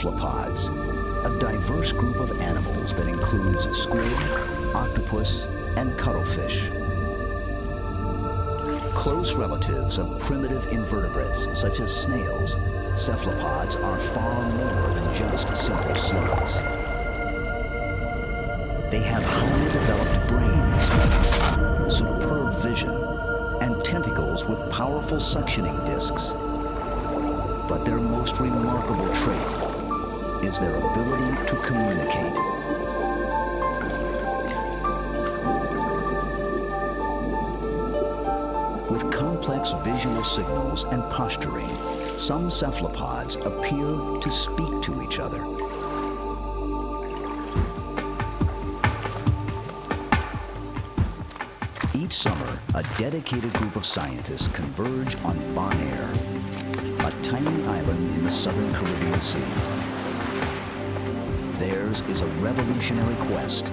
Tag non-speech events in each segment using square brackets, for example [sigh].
cephalopods, a diverse group of animals that includes squid, octopus, and cuttlefish. Close relatives of primitive invertebrates such as snails, cephalopods are far more than just simple slugs. They have highly developed brains, superb vision, and tentacles with powerful suctioning discs. But their most remarkable trait is their ability to communicate. With complex visual signals and posturing, some cephalopods appear to speak to each other. Each summer, a dedicated group of scientists converge on Bonaire, a tiny island in the southern Caribbean Sea. Theirs is a revolutionary quest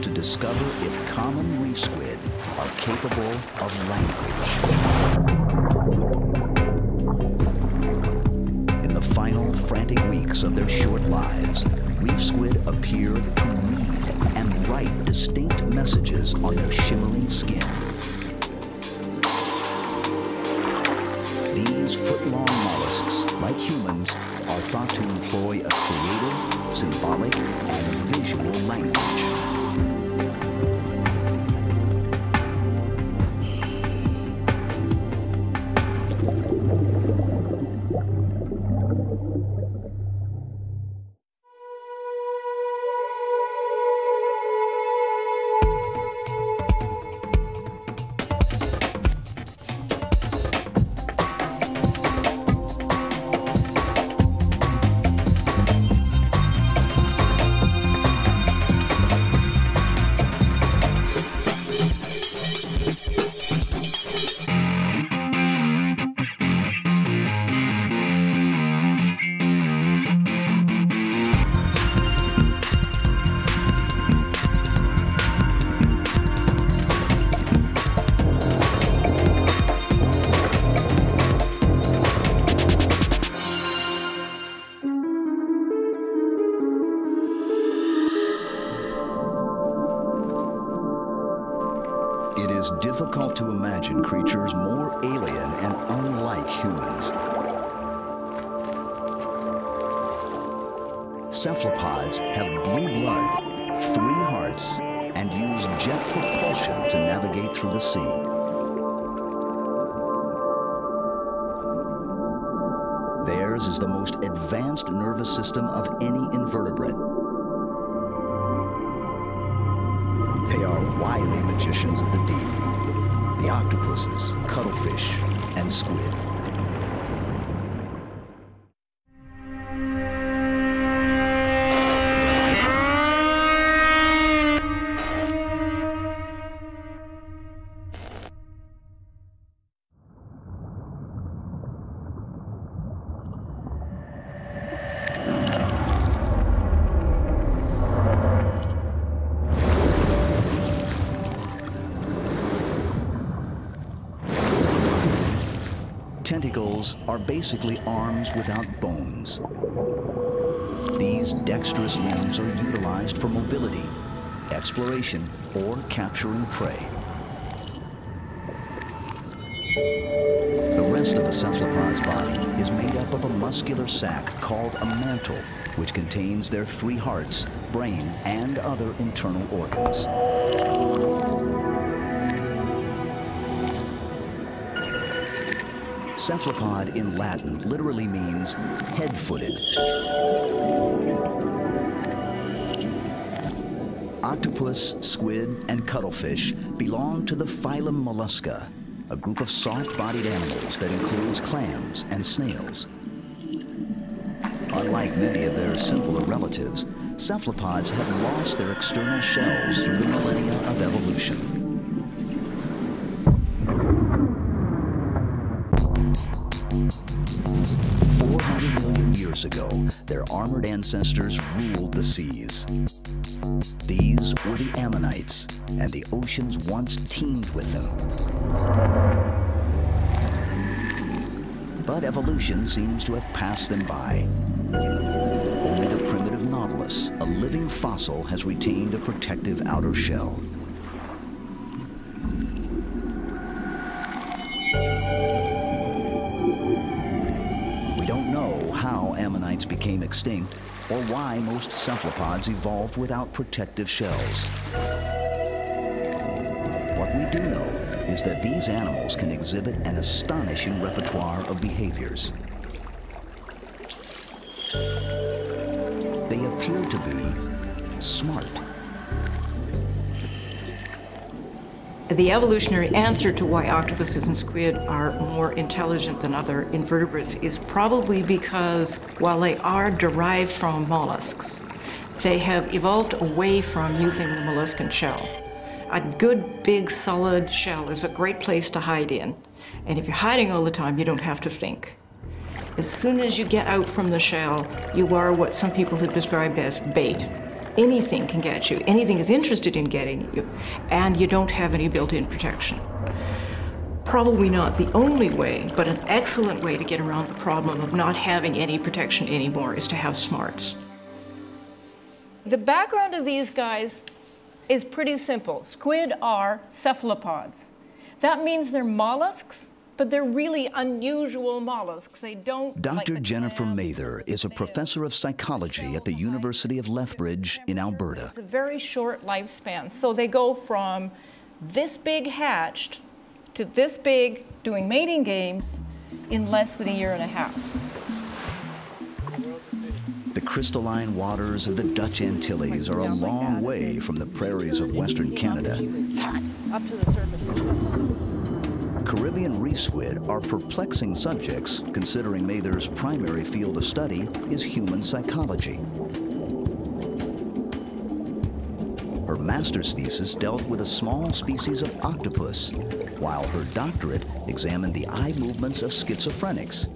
to discover if common reef squid are capable of language. In the final frantic weeks of their short lives, reef squid appear to read and write distinct messages on their shimmering skin. These foot-long mollusks, like humans, are thought to employ a creative, symbolic, and visual language. It is difficult to imagine creatures more alien and unlike humans. Cephalopods have blue blood, three hearts, and use jet propulsion to navigate through the sea. Theirs is the most advanced nervous system of any invertebrate. Wily magicians of the deep, the octopuses, cuttlefish, and squid. Basically arms without bones. These dexterous limbs are utilized for mobility, exploration, or capturing prey. The rest of a cephalopod's body is made up of a muscular sac called a mantle, which contains their three hearts, brain, and other internal organs. Cephalopod in Latin literally means head-footed. Octopus, squid, and cuttlefish belong to the phylum Mollusca, a group of soft-bodied animals that includes clams and snails. Unlike many of their simpler relatives, cephalopods have lost their external shells through the millennia of evolution. Ago, their armored ancestors ruled the seas. These were the ammonites, and the oceans once teemed with them. But evolution seems to have passed them by. Only the primitive nautilus, a living fossil, has retained a protective outer shell. Extinct or why most cephalopods evolved without protective shells. What we do know is that these animals can exhibit an astonishing repertoire of behaviors. They appear to be smart. The evolutionary answer to why octopuses and squid are more intelligent than other invertebrates is probably because while they are derived from mollusks, they have evolved away from using the molluscan shell. A good, big, solid shell is a great place to hide in. And if you're hiding all the time, you don't have to think. As soon as you get out from the shell, you are what some people have described as bait anything can get you, anything is interested in getting you, and you don't have any built in protection. Probably not the only way, but an excellent way to get around the problem of not having any protection anymore is to have smarts. The background of these guys is pretty simple. Squid are cephalopods. That means they're mollusks but they're really unusual mollusks. They don't. Dr. Like Jennifer Mather is a professor of psychology at the University of Lethbridge in Alberta. It's a very short lifespan. So they go from this big hatched to this big doing mating games in less than a year and a half. The crystalline waters of the Dutch Antilles are a long way from the prairies of western Canada. Up to the surface. Caribbean reef squid are perplexing subjects considering Mather's primary field of study is human psychology. Her master's thesis dealt with a small species of octopus, while her doctorate examined the eye movements of schizophrenics,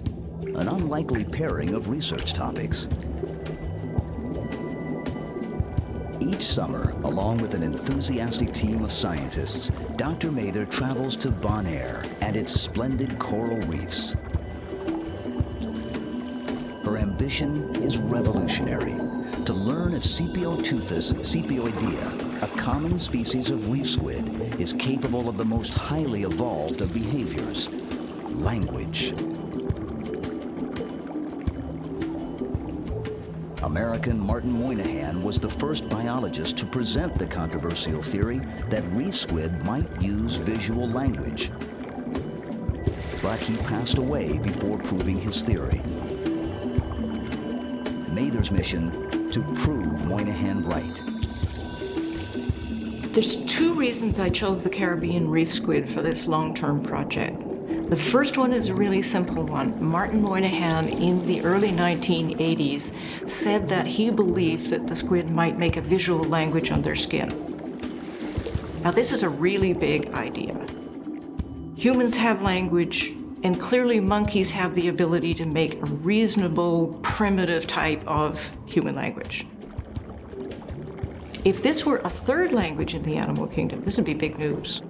an unlikely pairing of research topics. Each summer, along with an enthusiastic team of scientists, Dr. Mather travels to Bonaire and its splendid coral reefs. Her ambition is revolutionary, to learn if Sepioteuthis sepioidea, a common species of reef squid, is capable of the most highly evolved of behaviors, language. American Martin Moynihan was the first biologist to present the controversial theory that reef squid might use visual language. But he passed away before proving his theory. Mather's mission to prove Moynihan right. There's two reasons I chose the Caribbean reef squid for this long-term project. The first one is a really simple one. Martin Moynihan in the early 1980s said that he believed that the squid might make a visual language on their skin. Now, this is a really big idea. Humans have language, and clearly monkeys have the ability to make a reasonable, primitive type of human language. If this were a third language in the animal kingdom, this would be big news.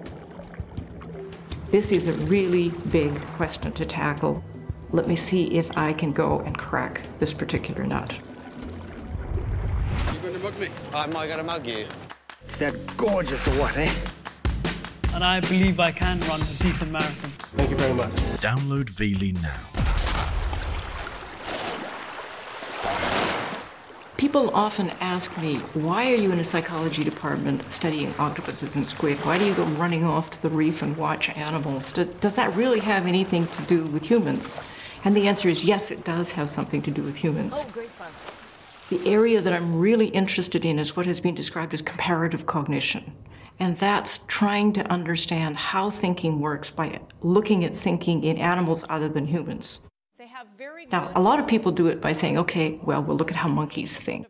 This is a really big question to tackle. Let me see if I can go and crack this particular nut. You going to mug me? I'm going to mug you. Is that gorgeous or what, eh? And I believe I can run a decent marathon. Thank you very much. Download Veely now. People often ask me, why are you in a psychology department studying octopuses and squid? Why do you go running off to the reef and watch animals? Does that really have anything to do with humans? And the answer is yes, it does have something to do with humans. Oh, great fun. The area that I'm really interested in is what has been described as comparative cognition. And that's trying to understand how thinking works by looking at thinking in animals other than humans. Now, a lot of people do it by saying, okay, well, we'll look at how monkeys think.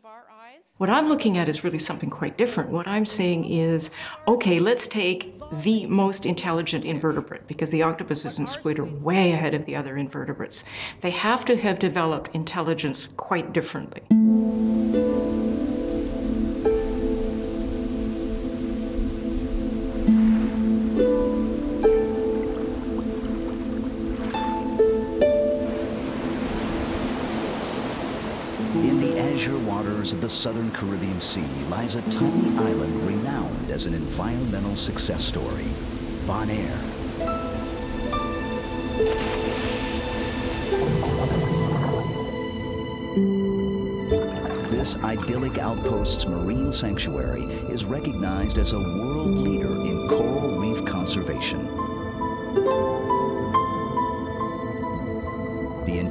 What I'm looking at is really something quite different. What I'm saying is, okay, let's take the most intelligent invertebrate, because the octopuses and squid are way ahead of the other invertebrates. They have to have developed intelligence quite differently. Azure waters of the southern Caribbean Sea lies a tiny island renowned as an environmental success story, Bonaire. This idyllic outpost's marine sanctuary is recognized as a world leader in coral reef conservation.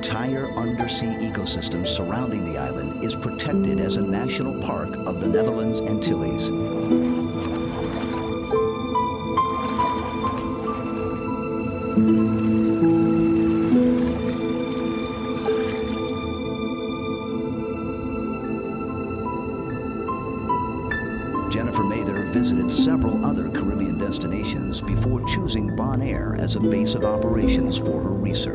Entire undersea ecosystem surrounding the island is protected as a national park of the Netherlands Antilles. Jennifer Mather visited several other Caribbean destinations before choosing Bonaire as a base of operations for her research.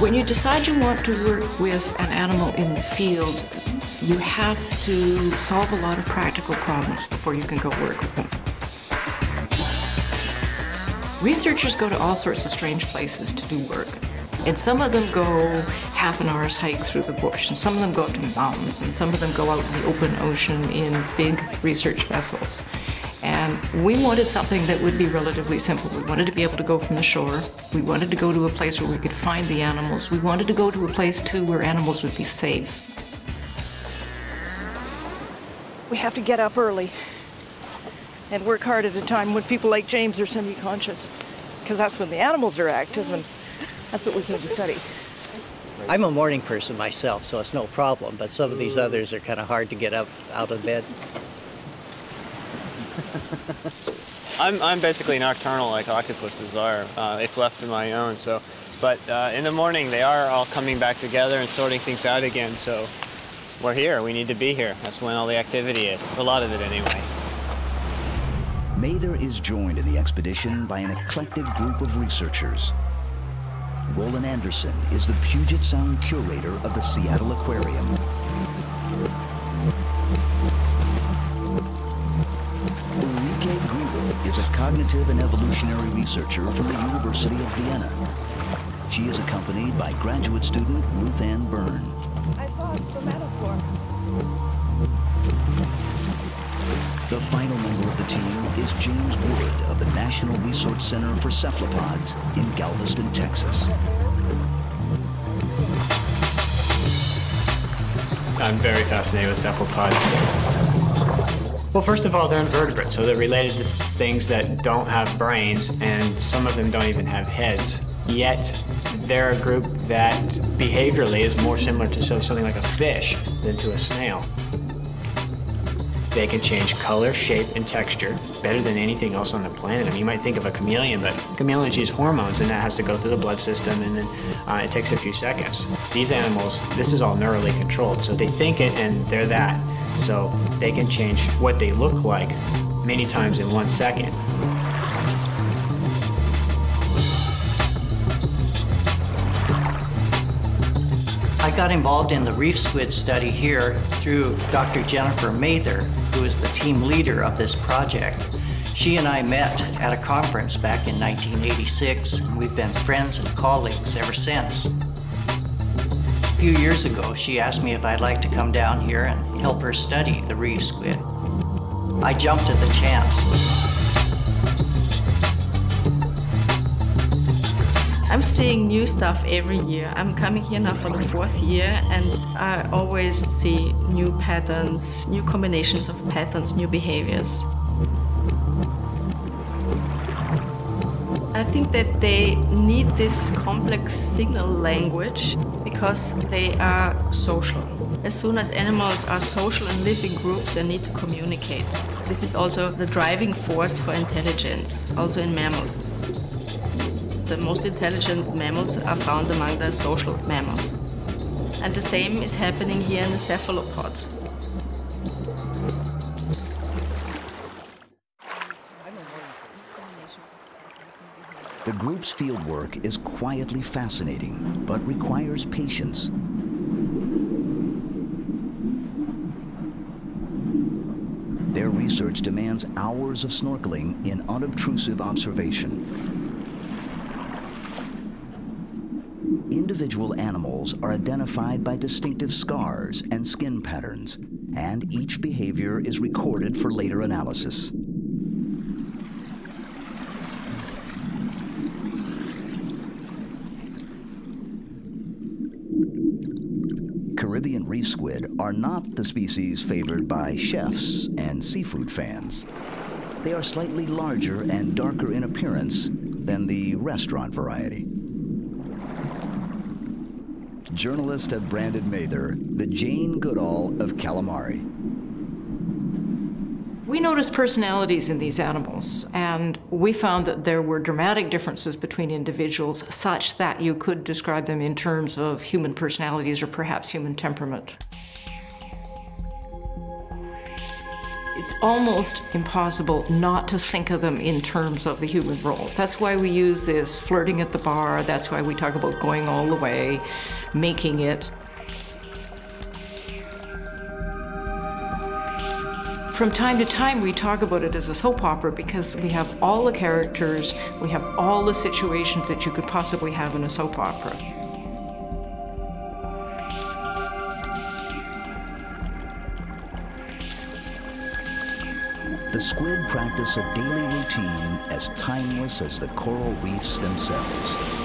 When you decide you want to work with an animal in the field, you have to solve a lot of practical problems before you can go work with them. Researchers go to all sorts of strange places to do work. And some of them go half an hour's hike through the bush, and some of them go up to the mountains, and some of them go out in the open ocean in big research vessels. And we wanted something that would be relatively simple. We wanted to be able to go from the shore. We wanted to go to a place where we could find the animals. We wanted to go to a place, too, where animals would be safe. We have to get up early and work hard at a time when people like James are semi-conscious, because that's when the animals are active, and that's what we came to study. I'm a morning person myself, so it's no problem. But some of these others are kind of hard to get up out of bed. [laughs] I'm, I'm basically nocturnal like octopuses are, uh, if left to my own. So, but uh, in the morning they are all coming back together and sorting things out again. So we're here. We need to be here. That's when all the activity is. A lot of it anyway. Mather is joined in the expedition by an eclectic group of researchers. Roland Anderson is the Puget Sound curator of the Seattle Aquarium. Is a cognitive and evolutionary researcher from the University of Vienna. She is accompanied by graduate student Ruth Ann Byrne. I saw a spermatophore. The final member of the team is James Wood of the National Resource Center for Cephalopods in Galveston, Texas. I'm very fascinated with cephalopods. Well, first of all, they're invertebrates, so they're related to things that don't have brains, and some of them don't even have heads. Yet, they're a group that behaviorally is more similar to so- something like a fish than to a snail. They can change color, shape, and texture better than anything else on the planet. I mean, you might think of a chameleon, but chameleons use hormones, and that has to go through the blood system, and then uh, it takes a few seconds. These animals, this is all neurally controlled, so they think it, and they're that. So they can change what they look like many times in one second. I got involved in the reef squid study here through Dr. Jennifer Mather, who is the team leader of this project. She and I met at a conference back in 1986, and we've been friends and colleagues ever since. A few years ago, she asked me if I'd like to come down here and help her study the reef squid. I jumped at the chance. I'm seeing new stuff every year. I'm coming here now for the fourth year, and I always see new patterns, new combinations of patterns, new behaviors. I think that they need this complex signal language because they are social. As soon as animals are social and live in groups, they need to communicate. This is also the driving force for intelligence, also in mammals. The most intelligent mammals are found among the social mammals. And the same is happening here in the cephalopods. The group's fieldwork is quietly fascinating, but requires patience. Their research demands hours of snorkeling in unobtrusive observation. Individual animals are identified by distinctive scars and skin patterns, and each behavior is recorded for later analysis. Caribbean reef squid are not the species favored by chefs and seafood fans. They are slightly larger and darker in appearance than the restaurant variety. Journalists have branded Mather the Jane Goodall of calamari. We noticed personalities in these animals, and we found that there were dramatic differences between individuals, such that you could describe them in terms of human personalities or perhaps human temperament. It's almost impossible not to think of them in terms of the human roles. That's why we use this flirting at the bar, that's why we talk about going all the way, making it. From time to time, we talk about it as a soap opera because we have all the characters, we have all the situations that you could possibly have in a soap opera. The squid practice a daily routine as timeless as the coral reefs themselves.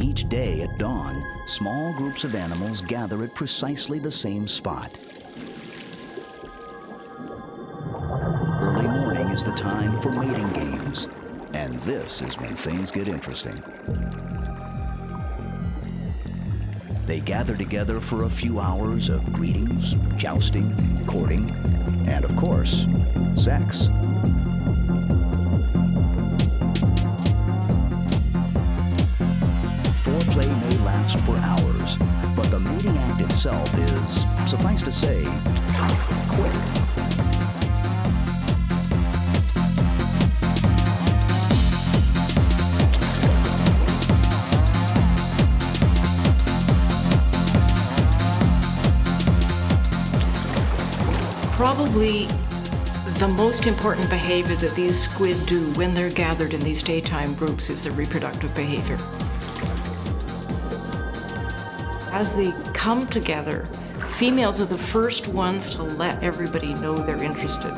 Each day at dawn, small groups of animals gather at precisely the same spot. Early morning is the time for mating games, and this is when things get interesting. They gather together for a few hours of greetings, jousting, courting, and of course, sex. Itself is, suffice to say, quick. Probably the most important behavior that these squid do when they're gathered in these daytime groups is their reproductive behavior. As they come together, females are the first ones to let everybody know they're interested.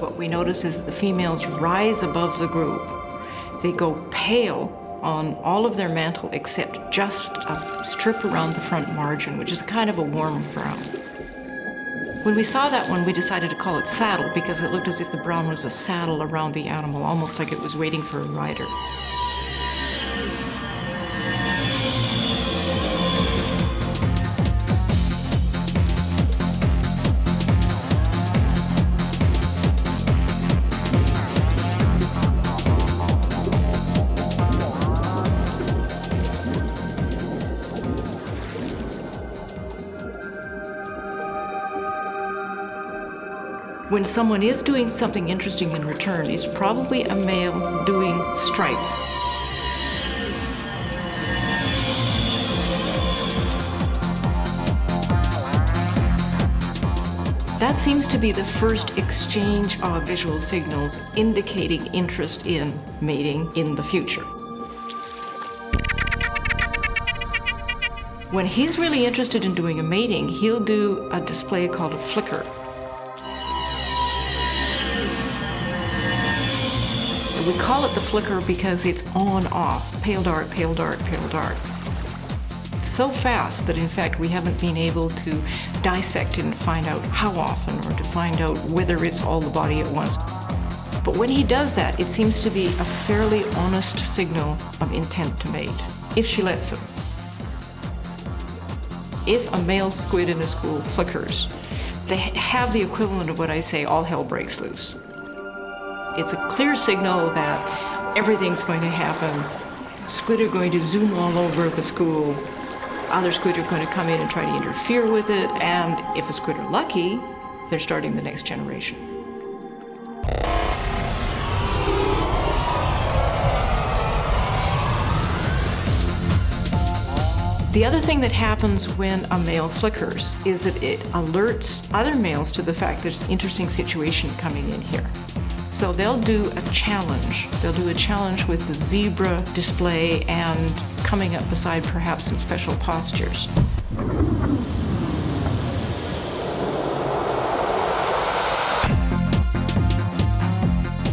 What we notice is that the females rise above the group. They go pale on all of their mantle except just a strip around the front margin, which is kind of a warm brown. When we saw that one, we decided to call it saddle because it looked as if the brown was a saddle around the animal, almost like it was waiting for a rider. Someone is doing something interesting in return, it's probably a male doing stripe. That seems to be the first exchange of visual signals indicating interest in mating in the future. When he's really interested in doing a mating, he'll do a display called a flicker. We call it the flicker because it's on off, pale dark, pale dark, pale dark. It's so fast that in fact we haven't been able to dissect and find out how often or to find out whether it's all the body at once. But when he does that, it seems to be a fairly honest signal of intent to mate, if she lets him. If a male squid in a school flickers, they have the equivalent of what I say all hell breaks loose. It's a clear signal that everything's going to happen. Squid are going to zoom all over the school. Other squid are going to come in and try to interfere with it. And if the squid are lucky, they're starting the next generation. The other thing that happens when a male flickers is that it alerts other males to the fact there's an interesting situation coming in here. So they'll do a challenge. They'll do a challenge with the zebra display and coming up beside perhaps in special postures.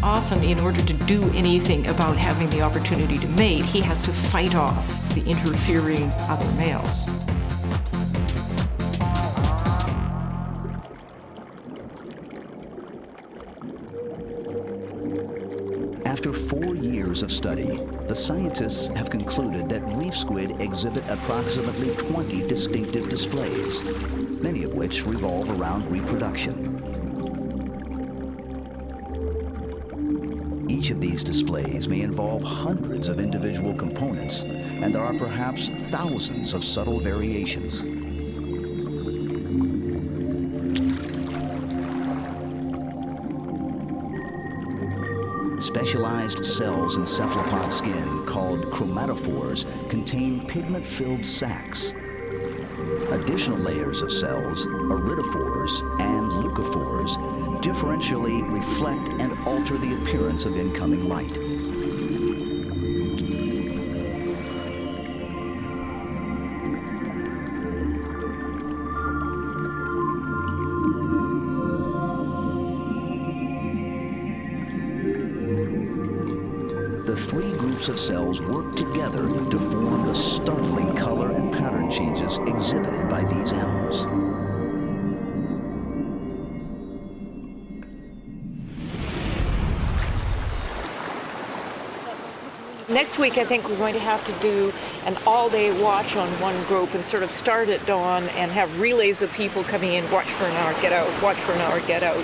Often, in order to do anything about having the opportunity to mate, he has to fight off the interfering other males. Of study, the scientists have concluded that reef squid exhibit approximately 20 distinctive displays, many of which revolve around reproduction. Each of these displays may involve hundreds of individual components, and there are perhaps thousands of subtle variations. Specialized cells in cephalopod skin, called chromatophores, contain pigment-filled sacs. Additional layers of cells, iridophores and leucophores, differentially reflect and alter the appearance of incoming light. Work together to form the startling color and pattern changes exhibited by these animals. Next week, I think we're going to have to do an all-day watch on one group and sort of start at dawn and have relays of people coming in, watch for an hour, get out, watch for an hour, get out.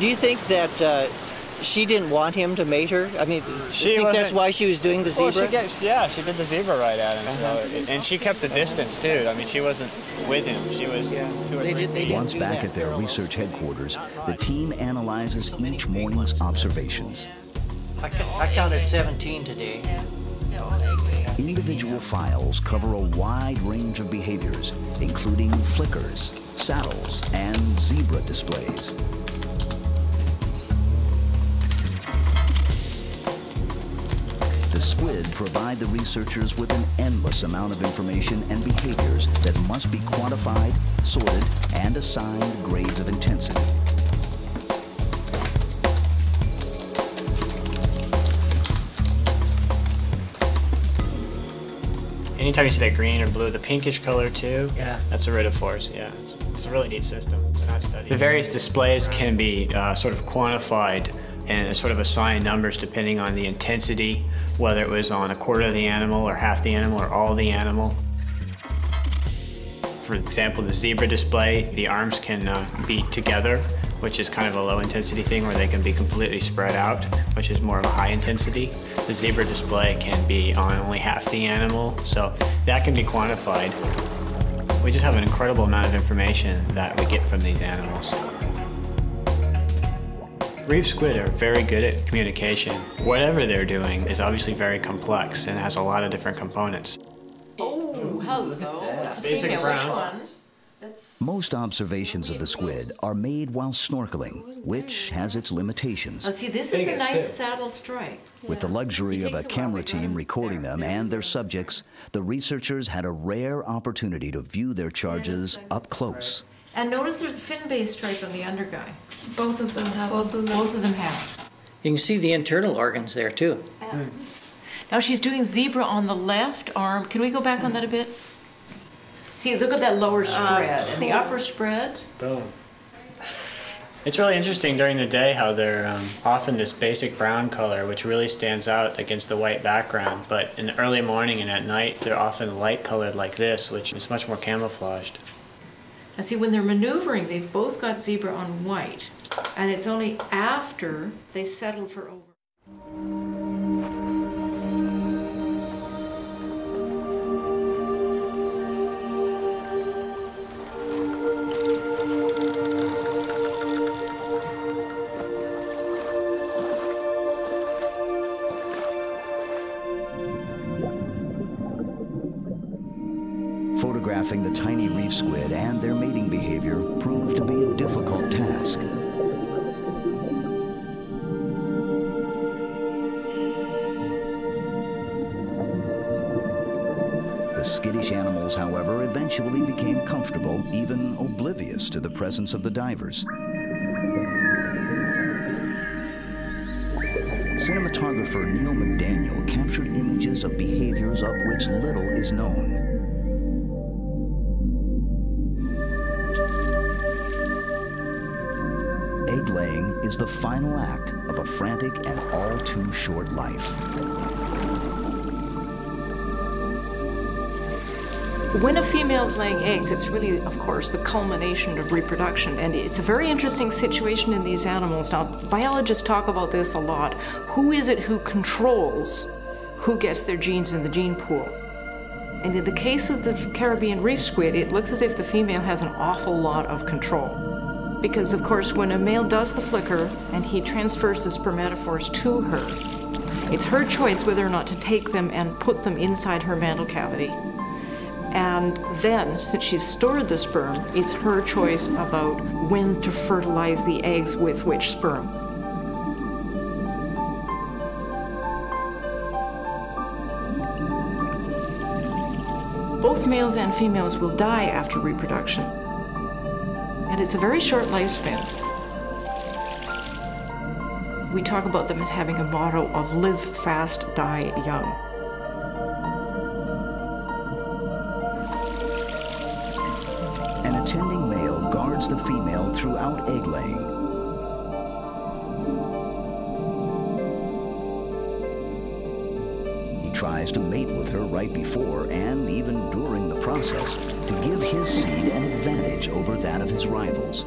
Do you think that uh, she didn't want him to mate her? I mean, She you think that's why she was doing the zebra? Well, she gets, yeah, she did the zebra right at him, so, and she kept the distance too. I mean, she wasn't with him. She was two or three feet. Once back at their research headquarters, the team analyzes each morning's observations. I, ca- I counted 17 today. Individual files cover a wide range of behaviors, including flickers, saddles, and zebra displays. The squid provide the researchers with an endless amount of information and behaviors that must be quantified, sorted, and assigned grades of intensity. Anytime you see that green or blue, the pinkish color too, Yeah. that's a iridophores. Yeah, it's, it's a really neat system. It's not studied. The various displays can be uh, sort of quantified and sort of assigned numbers depending on the intensity, whether it was on a quarter of the animal or half the animal or all the animal. For example, the zebra display, the arms can uh, be together, which is kind of a low intensity thing where they can be completely spread out, which is more of a high intensity. The zebra display can be on only half the animal, so that can be quantified. We just have an incredible amount of information that we get from these animals. Reef squid are very good at communication. Whatever they're doing is obviously very complex and has a lot of different components. Oh, hello. It's a Basic female. brown. That's Most observations of the squid are made while snorkeling, which has its limitations. Oh, see, this is a nice saddle stripe. With the luxury of a camera team recording them and their subjects, the researchers had a rare opportunity to view their charges up close. And notice there's a fin-based stripe on the under guy. Both of them have. Both of them, Both of them have. You can see the internal organs there too. Now she's doing zebra on the left arm. Can we go back on that a bit? See, look at that lower spread and the upper spread. Boom. It's really interesting during the day how they're um, often this basic brown color, which really stands out against the white background. But in the early morning and at night, they're often light colored like this, which is much more camouflaged. Now, see, when they're maneuvering, they've both got zebra on white, and it's only after they settle for over. Divers. Cinematographer Neil McDaniel captured images of behaviors of which little is known. Egg laying is the final act of a frantic and all too short life. When a female's laying eggs, it's really, of course, the culmination of reproduction. And it's a very interesting situation in these animals. Now, biologists talk about this a lot. Who is it who controls who gets their genes in the gene pool? And in the case of the Caribbean reef squid, it looks as if the female has an awful lot of control. Because, of course, when a male does the flicker and he transfers the spermatophores to her, it's her choice whether or not to take them and put them inside her mantle cavity. And then, since she's stored the sperm, it's her choice about when to fertilize the eggs with which sperm. Both males and females will die after reproduction. And it's a very short lifespan. We talk about them as having a motto of live fast, die young. Egg laying. He tries to mate with her right before and even during the process to give his seed an advantage over that of his rivals.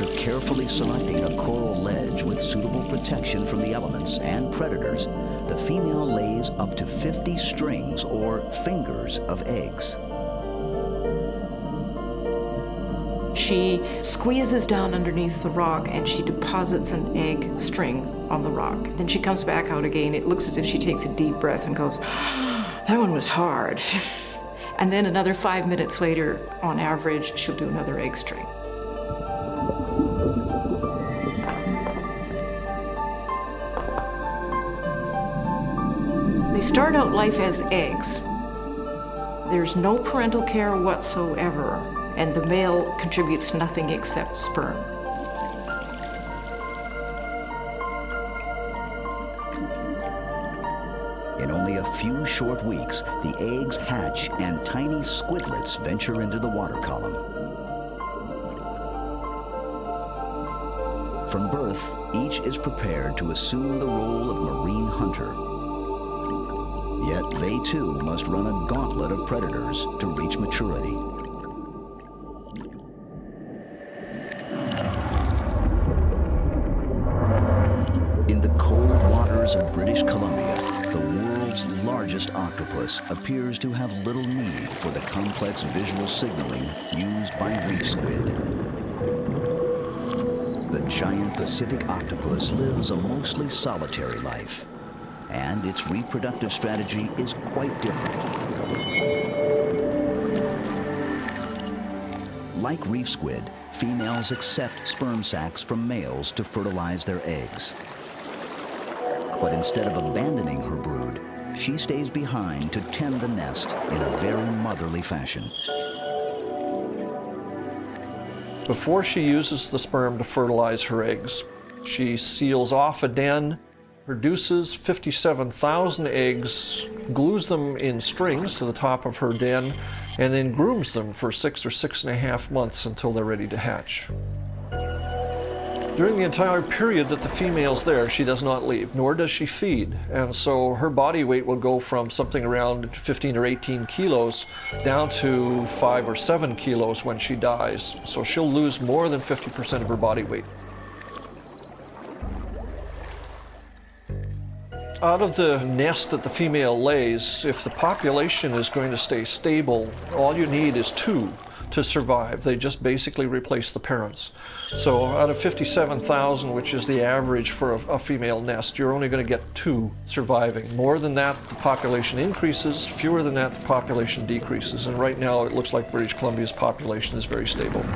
After carefully selecting a coral ledge with suitable protection from the elements and predators, the female lays up to 50 strings or fingers of eggs. She squeezes down underneath the rock and she deposits an egg string on the rock. Then she comes back out again. It looks as if she takes a deep breath and goes, [gasps] That one was hard. [laughs] And then another five minutes later, on average, she'll do another egg string. Start out life as eggs. There's no parental care whatsoever, and the male contributes nothing except sperm. In only a few short weeks, the eggs hatch and tiny squidlets venture into the water column. From birth, each is prepared to assume the role of marine hunter. Yet they too must run a gauntlet of predators to reach maturity. In the cold waters of British Columbia, the world's largest octopus appears to have little need for the complex visual signaling used by reef squid. The giant Pacific octopus lives a mostly solitary life, and its reproductive strategy is quite different. Like reef squid, females accept sperm sacs from males to fertilize their eggs. But instead of abandoning her brood, she stays behind to tend the nest in a very motherly fashion. Before she uses the sperm to fertilize her eggs, she seals off a den, produces 57,000 eggs, glues them in strings to the top of her den, and then grooms them for six or six and a half months until they're ready to hatch. During the entire period that the female's there, she does not leave, nor does she feed. And so her body weight will go from something around 15 or 18 kilos down to 5 or 7 kilos when she dies. So she'll lose more than 50% of her body weight. Out of the nest that the female lays, if the population is going to stay stable, all you need is two to survive. They just basically replace the parents. So out of 57,000, which is the average for a, a female nest, you're only going to get two surviving. More than that, the population increases. Fewer than that, the population decreases. And right now, it looks like British Columbia's population is very stable.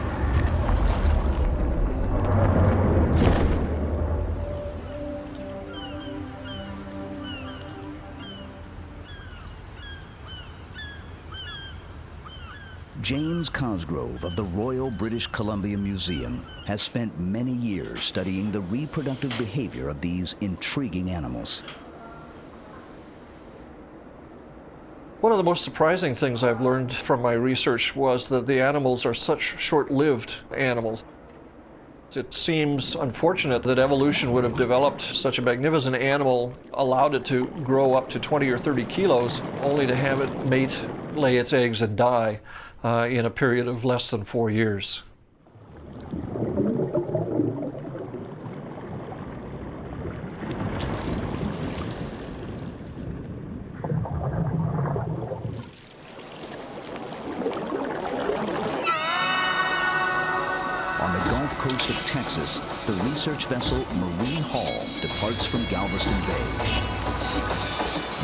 James Cosgrove of the Royal British Columbia Museum has spent many years studying the reproductive behavior of these intriguing animals. One of the most surprising things I've learned from my research was that the animals are such short-lived animals. It seems unfortunate that evolution would have developed such a magnificent animal, allowed it to grow up to 20 or 30 kilos, only to have it mate, lay its eggs, and die uh, in a period of less than four years. On the Gulf Coast of Texas, the research vessel Marine Hall departs from Galveston Bay.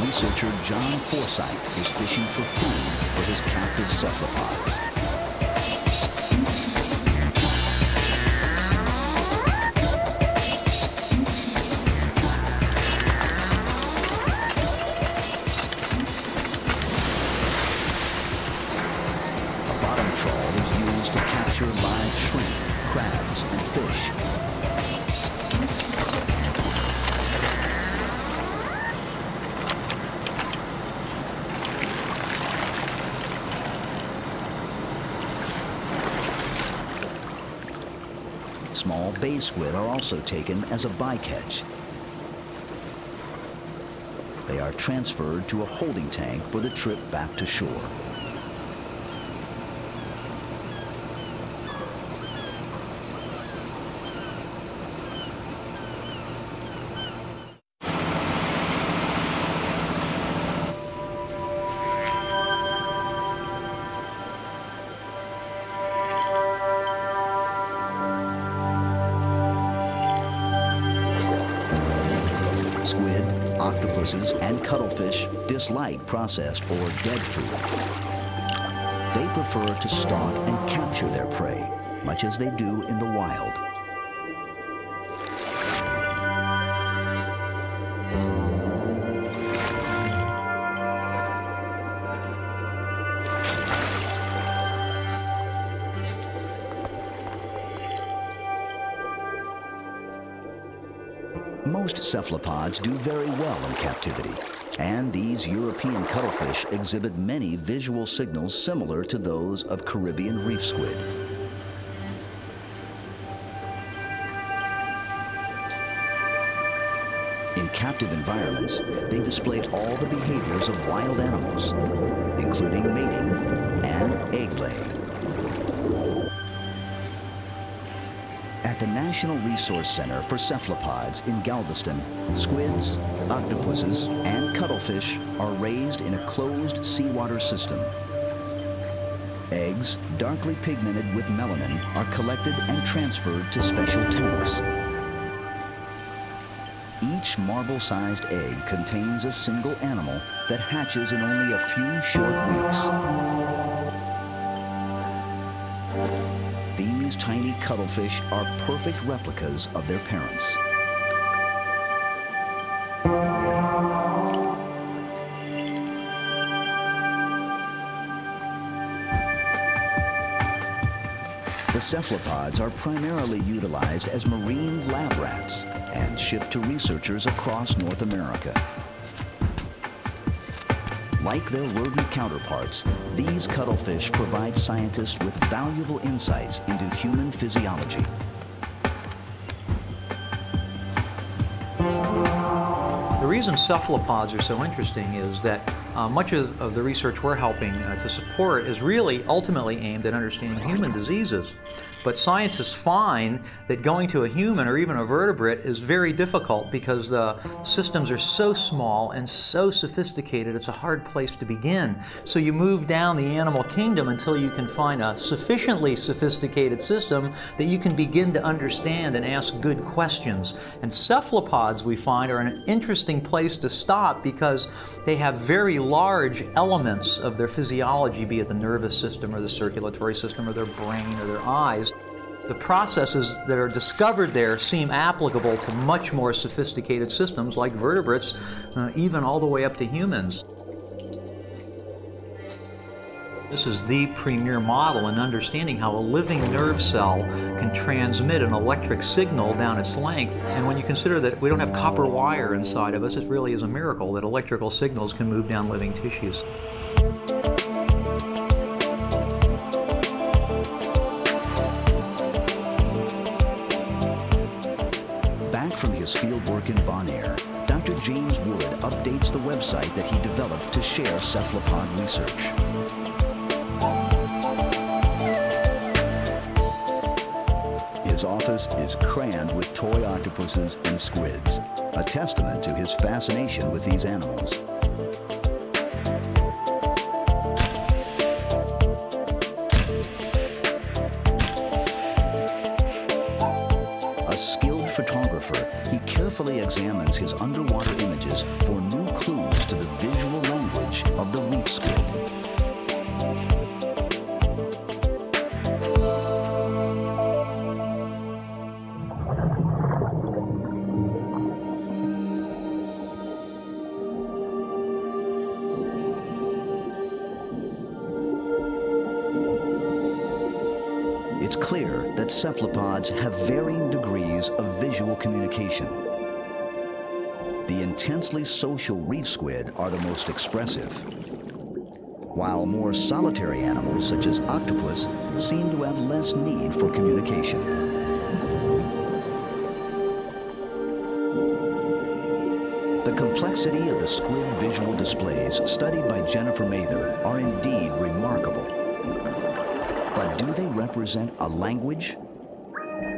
Researcher John Forsythe is fishing for food for his captive cephalopods. Also taken as a bycatch. They are transferred to a holding tank for the trip back to shore. Dislike processed or dead food. They prefer to stalk and capture their prey, much as they do in the wild. Most cephalopods do very well in captivity, and these European cuttlefish exhibit many visual signals similar to those of Caribbean reef squid. In captive environments, they display all the behaviors of wild animals, including mating and egg laying. National Resource Center for Cephalopods in Galveston, squids, octopuses, and cuttlefish are raised in a closed seawater system. Eggs, darkly pigmented with melanin, are collected and transferred to special tanks. Each marble-sized egg contains a single animal that hatches in only a few short weeks. Cuttlefish are perfect replicas of their parents. The cephalopods are primarily utilized as marine lab rats and shipped to researchers across North America. Like their rodent counterparts, these cuttlefish provide scientists with valuable insights into human physiology. The reason cephalopods are so interesting is that uh, much of, of, the research we're helping uh, to support is really ultimately aimed at understanding human diseases. But scientists find that going to a human or even a vertebrate is very difficult because the systems are so small and so sophisticated, it's a hard place to begin. So you move down the animal kingdom until you can find a sufficiently sophisticated system that you can begin to understand and ask good questions. And cephalopods, we find, are an interesting place to stop because they have very large elements of their physiology, be it the nervous system or the circulatory system or their brain or their eyes. The processes that are discovered there seem applicable to much more sophisticated systems like vertebrates, uh, even all the way up to humans. This is the premier model in understanding how a living nerve cell can transmit an electric signal down its length. And when you consider that we don't have copper wire inside of us, it really is a miracle that electrical signals can move down living tissues. Back from his fieldwork in Bonaire, Dr. James Wood updates the website that he developed to share cephalopod research. Is crammed with toy octopuses and squids, a testament to his fascination with these animals. Intensely social reef squid are the most expressive, while more solitary animals such as octopus seem to have less need for communication. The complexity of the squid visual displays studied by Jennifer Mather are indeed remarkable. But do they represent a language?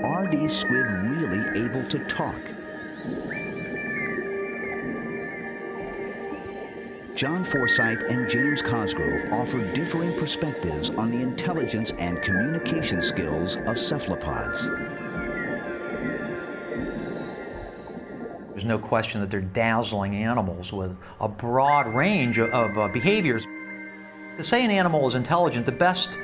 Are these squid really able to talk? John Forsythe and James Cosgrove offer differing perspectives on the intelligence and communication skills of cephalopods. There's no question that they're dazzling animals with a broad range of, uh, behaviors. To say an animal is intelligent, the best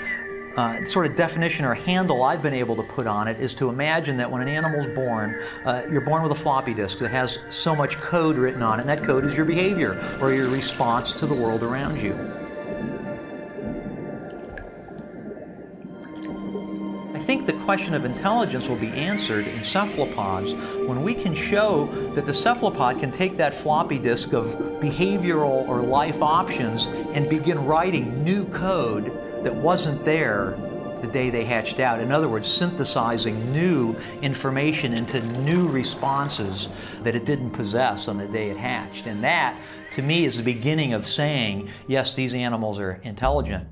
uh, sort of definition or handle I've been able to put on it is to imagine that when an animal's born, uh, you're born with a floppy disk that has so much code written on it, and that code is your behavior or your response to the world around you. I think the question of intelligence will be answered in cephalopods when we can show that the cephalopod can take that floppy disk of behavioral or life options and begin writing new code that wasn't there the day they hatched out. In other words, synthesizing new information into new responses that it didn't possess on the day it hatched. And that, to me, is the beginning of saying, yes, these animals are intelligent.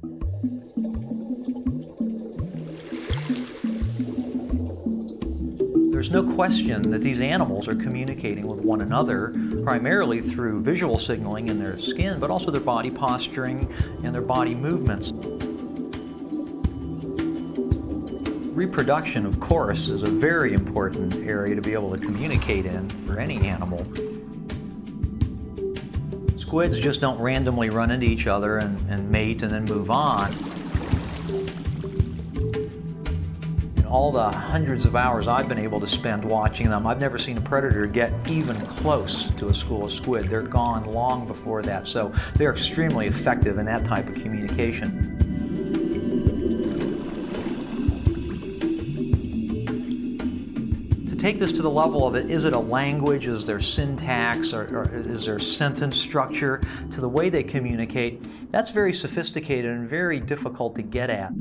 There's no question that these animals are communicating with one another primarily through visual signaling in their skin, but also their body posturing and their body movements. Reproduction, of course, is a very important area to be able to communicate in for any animal. Squids just don't randomly run into each other and, and mate and then move on. In all the hundreds of hours I've been able to spend watching them, I've never seen a predator get even close to a school of squid. They're gone long before that, so they're extremely effective in that type of communication. Take this to the level of it, is it a language? Is there syntax? Or, or is there sentence structure to the way they communicate? That's very sophisticated and very difficult to get at.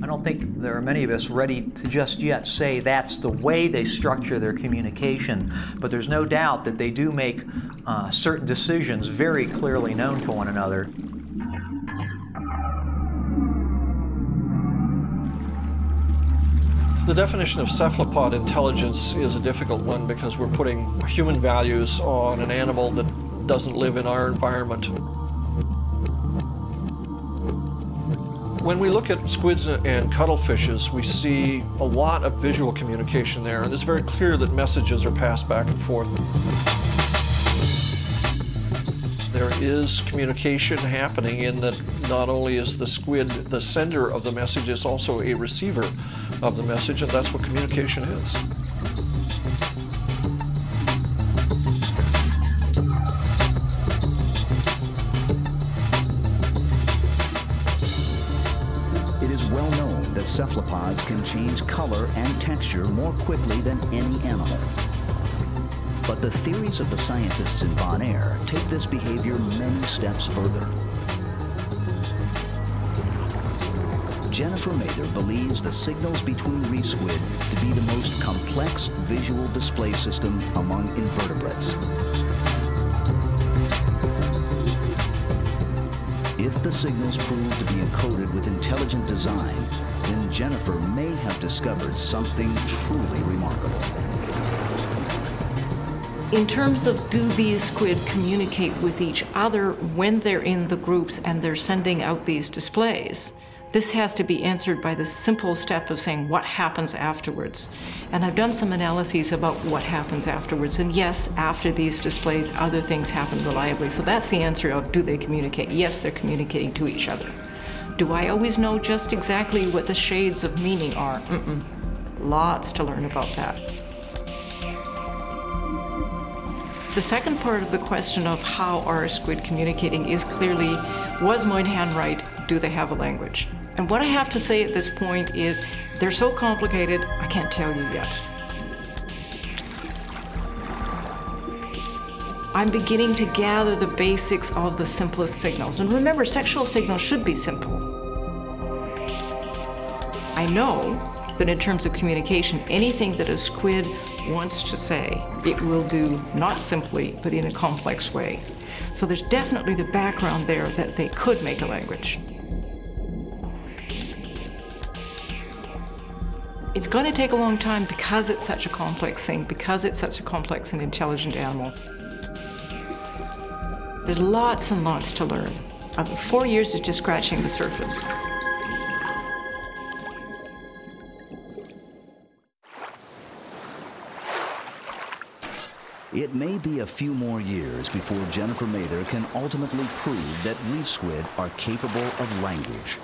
I don't think there are many of us ready to just yet say that's the way they structure their communication, but there's no doubt that they do make uh, certain decisions very clearly known to one another. The definition of cephalopod intelligence is a difficult one because we're putting human values on an animal that doesn't live in our environment. When we look at squids and cuttlefishes, we see a lot of visual communication there, and it's very clear that messages are passed back and forth. There is communication happening in that not only is the squid the sender of the message, it's also a receiver of the message, and that's what communication is. It is well known that cephalopods can change color and texture more quickly than any animal. But the theories of the scientists in Bonaire take this behavior many steps further. Jennifer Mather believes the signals between reef squid to be the most complex visual display system among invertebrates. If the signals prove to be encoded with intelligent design, then Jennifer may have discovered something truly remarkable. In terms of do these squid communicate with each other when they're in the groups and they're sending out these displays, this has to be answered by the simple step of saying what happens afterwards. And I've done some analyses about what happens afterwards. And yes, after these displays, other things happen reliably. So that's the answer of do they communicate? Yes, they're communicating to each other. Do I always know just exactly what the shades of meaning are? Mm-mm. Lots to learn about that. The second part of the question of how are squid communicating is clearly was Moynihan right? Do they have a language? And what I have to say at this point is they're so complicated, I can't tell you yet. I'm beginning to gather the basics of the simplest signals. And remember, sexual signals should be simple. I know that in terms of communication, anything that a squid wants to say, it will do not simply, but in a complex way. So there's definitely the background there that they could make a language. It's going to take a long time because it's such a complex thing, because it's such a complex and intelligent animal. There's lots and lots to learn. Uh, four years is just scratching the surface. It may be a few more years before Jennifer Mather can ultimately prove that reef squid are capable of language.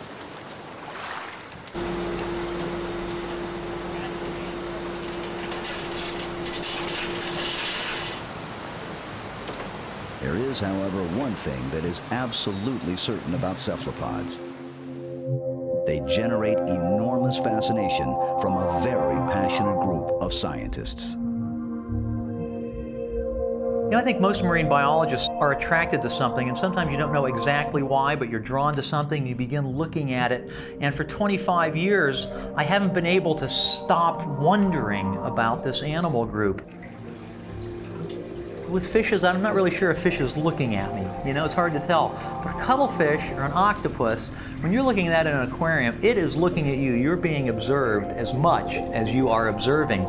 There is, however, one thing that is absolutely certain about cephalopods. They generate enormous fascination from a very passionate group of scientists. You know, I think most marine biologists are attracted to something, and sometimes you don't know exactly why, but you're drawn to something, you begin looking at it. And for 25 years, I haven't been able to stop wondering about this animal group with fishes, I'm not really sure a fish is looking at me. You know, it's hard to tell. But a cuttlefish or an octopus, when you're looking at that in an aquarium, it is looking at you. You're being observed as much as you are observing.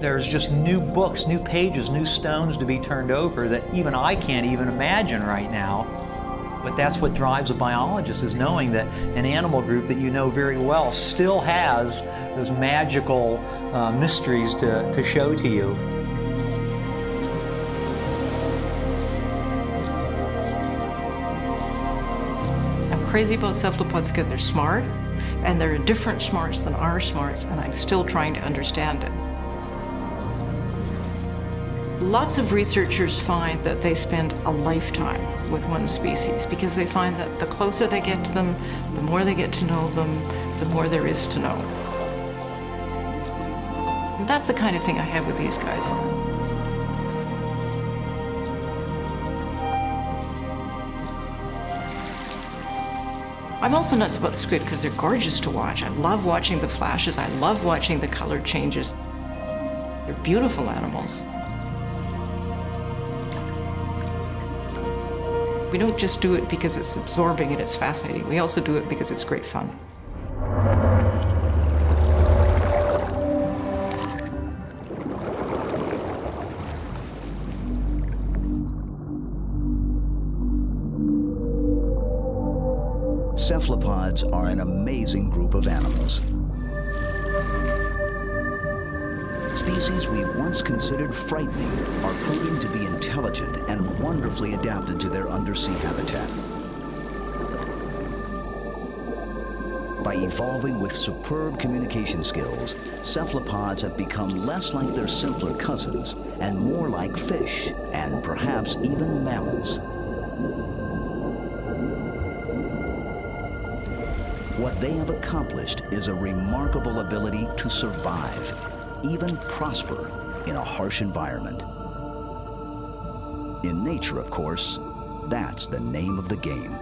There's just new books, new pages, new stones to be turned over that even I can't even imagine right now. But that's what drives a biologist is knowing that an animal group that you know very well still has those magical uh, mysteries to, to show to you. I'm crazy about cephalopods because they're smart, and they're different smarts than our smarts, and I'm still trying to understand it. Lots of researchers find that they spend a lifetime with one species because they find that the closer they get to them, the more they get to know them, the more there is to know. And that's the kind of thing I have with these guys. I'm also nuts about squid because they're gorgeous to watch. I love watching the flashes. I love watching the color changes. They're beautiful animals. We don't just do it because it's absorbing and it's fascinating. We also do it because it's great fun. Cephalopods are an amazing group of animals. Once considered frightening are proving to be intelligent and wonderfully adapted to their undersea habitat. By evolving with superb communication skills, cephalopods have become less like their simpler cousins and more like fish and perhaps even mammals. What they have accomplished is a remarkable ability to survive, even prosper, in a harsh environment. In nature, of course, that's the name of the game.